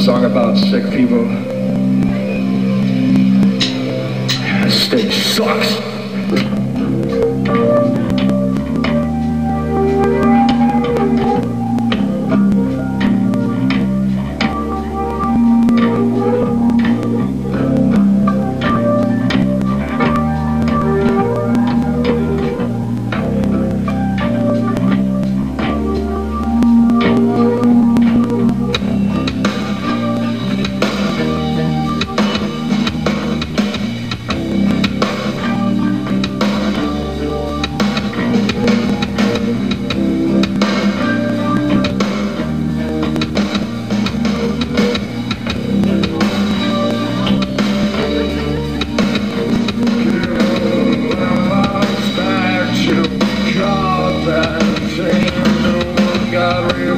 song about sick people. This stage sucks.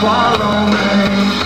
follow me